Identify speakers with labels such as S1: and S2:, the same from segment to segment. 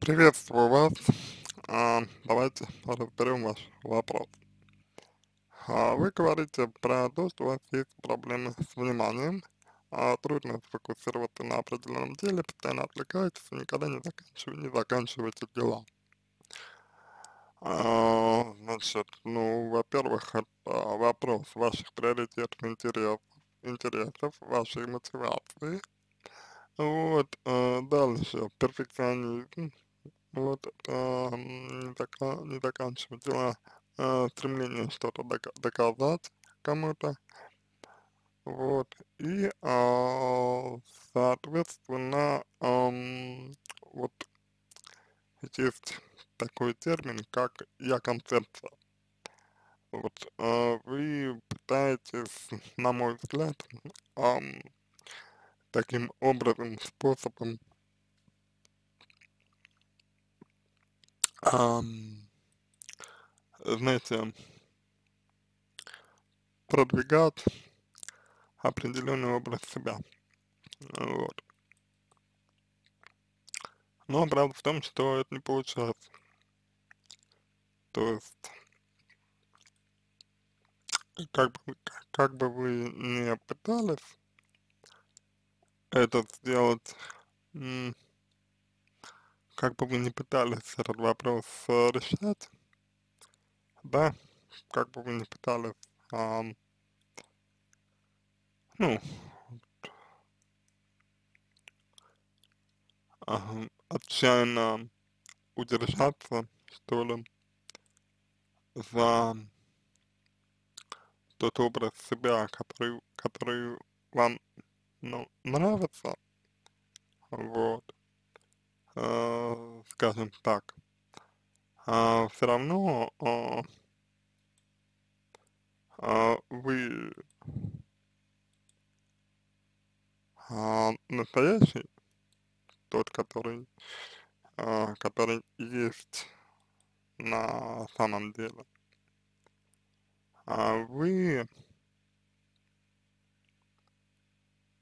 S1: Приветствую вас. А, давайте разберем ваш вопрос. А, вы говорите про то, что у вас есть проблемы с вниманием, а, трудно сфокусироваться на определенном деле, постоянно отвлекаетесь никогда не заканчиваете, не заканчиваете дела. А, значит, ну, во-первых, это вопрос ваших приоритетов, интересов, интересов, вашей мотивации. Вот, а, дальше, перфекционизм, вот, а, не, зака не заканчивать дела, а, стремление что-то дока доказать кому-то, вот, и, а, соответственно, ам, вот есть такой термин, как я-концепция. Вот, а, вы пытаетесь, на мой взгляд, ам, таким образом, способом знаете, продвигать определенный образ себя, вот. Но правда в том, что это не получается. То есть, как бы, как бы вы ни пытались это сделать, как бы вы ни пытались этот вопрос э, решать, да, как бы вы ни пытались, ам, ну, ага, отчаянно удержаться, что ли, за тот образ себя, который, который вам, ну, нравится, вот, э, скажем так, а, все равно а, а, вы настоящий, тот, который, который есть на самом деле, вы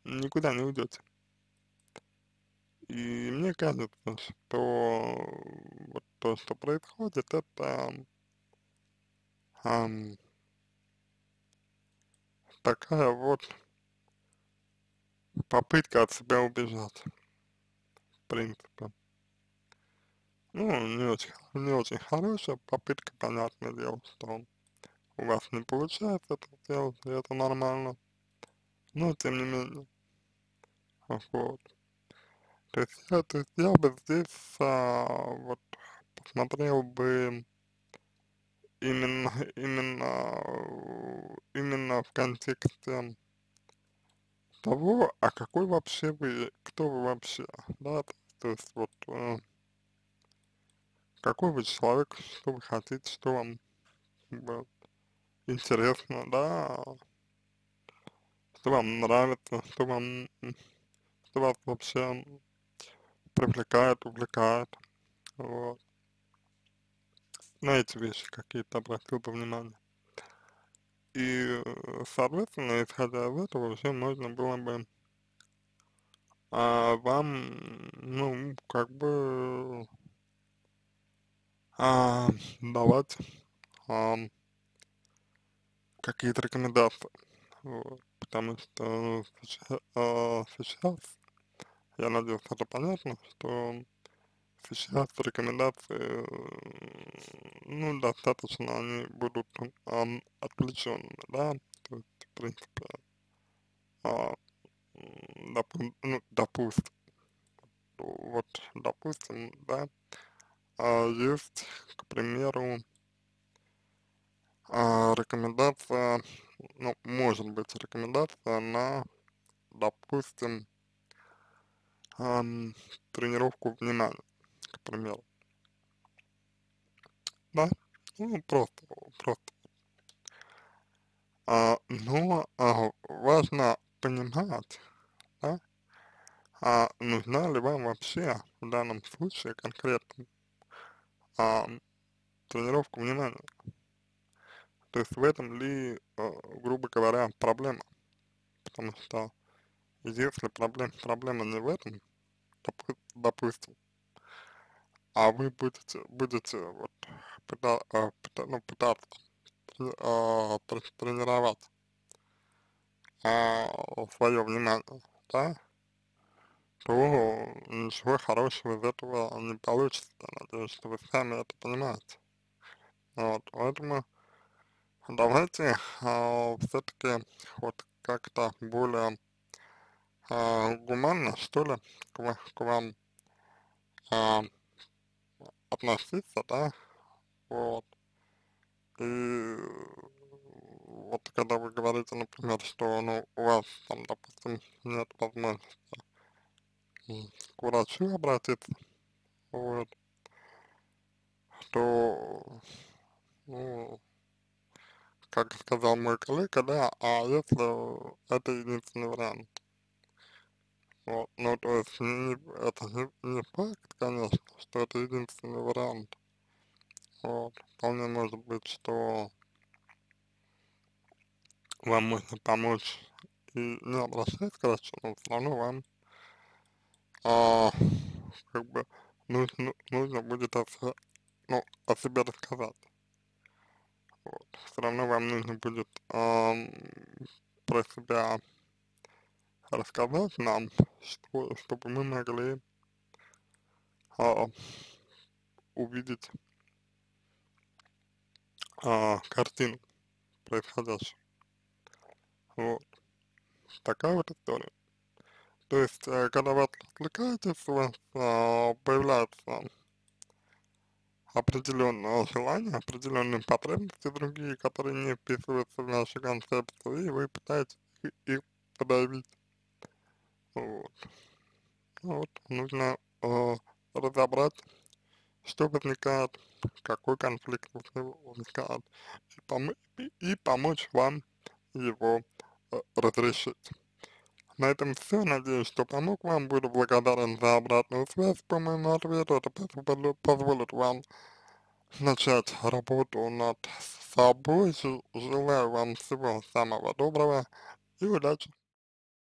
S1: никуда не уйдете. И мне кажется, что вот то, что происходит, это ам, такая вот попытка от себя убежать, в принципе. Ну, не очень, не очень хорошая попытка, понятное дело, что у вас не получается это сделать, и это нормально, но тем не менее, вот. То есть я, то есть я бы здесь а, вот посмотрел бы именно, именно, именно в контексте того, а какой вообще вы, кто вы вообще, да, то, есть вот, э, какой вы человек, что вы хотите, что вам вот, интересно, да, что вам нравится, что вам, что вас вообще привлекает, увлекает, вот. На эти вещи какие-то обратил бы внимание. И, соответственно, исходя из этого, уже можно было бы а, вам, ну, как бы а, давать а, какие-то рекомендации. Вот, потому что ну, сейчас, а, сейчас, я надеюсь, это понятно, что сейчас рекомендации, ну, достаточно они будут ам, отвлеченными, да, то есть, в принципе, а, допу ну, допустим, вот, допустим, да, а, есть, к примеру, а, рекомендация, ну, может быть рекомендация на, допустим, ам, тренировку внимания, к примеру. Да, ну, просто, просто. А, но а, важно понимать, да, а нужна ли вам вообще в данном случае конкретно а, тренировка внимания. То есть в этом ли, а, грубо говоря, проблема. Потому что если проблем, проблема не в этом, допустим, а вы будете, будете вот пыта, а, пыта, ну, пытаться а, тренировать а, свое внимание, да, то ничего хорошего из этого не получится. Надеюсь, что вы сами это понимаете. Вот, поэтому давайте а, все-таки вот как-то более а, гуманно, что ли, к, к вам а, относиться, да, вот. И вот когда вы говорите, например, что ну, у вас там, допустим, нет возможности к врачу обратиться, вот, то, ну, как сказал мой коллега, да, а если это единственный вариант, вот, ну, то есть не, это не, не факт, конечно, что это единственный вариант, вот, вполне может быть, что вам можно помочь и не обращаясь к врачу, но все равно вам а, как бы нужно, нужно будет о, ну, о себе рассказать. Вот. Все равно вам нужно будет а, про себя рассказать нам, что, чтобы мы могли а, увидеть а, картину происходящего. Вот. Такая вот история. То есть, э, когда вы отвлекаетесь, у вас э, появляется определенное желание, определенные потребности другие, которые не вписываются в нашу концепцию, и вы пытаетесь их подавить. Вот. Ну вот, нужно э, разобрать, что возникает, какой конфликт возникает, и, пом и, помочь вам его э, разрешить. На этом все. Надеюсь, что помог вам. Буду благодарен за обратную связь по моему ответу. Это позволит вам начать работу над собой. Желаю вам всего самого доброго и удачи.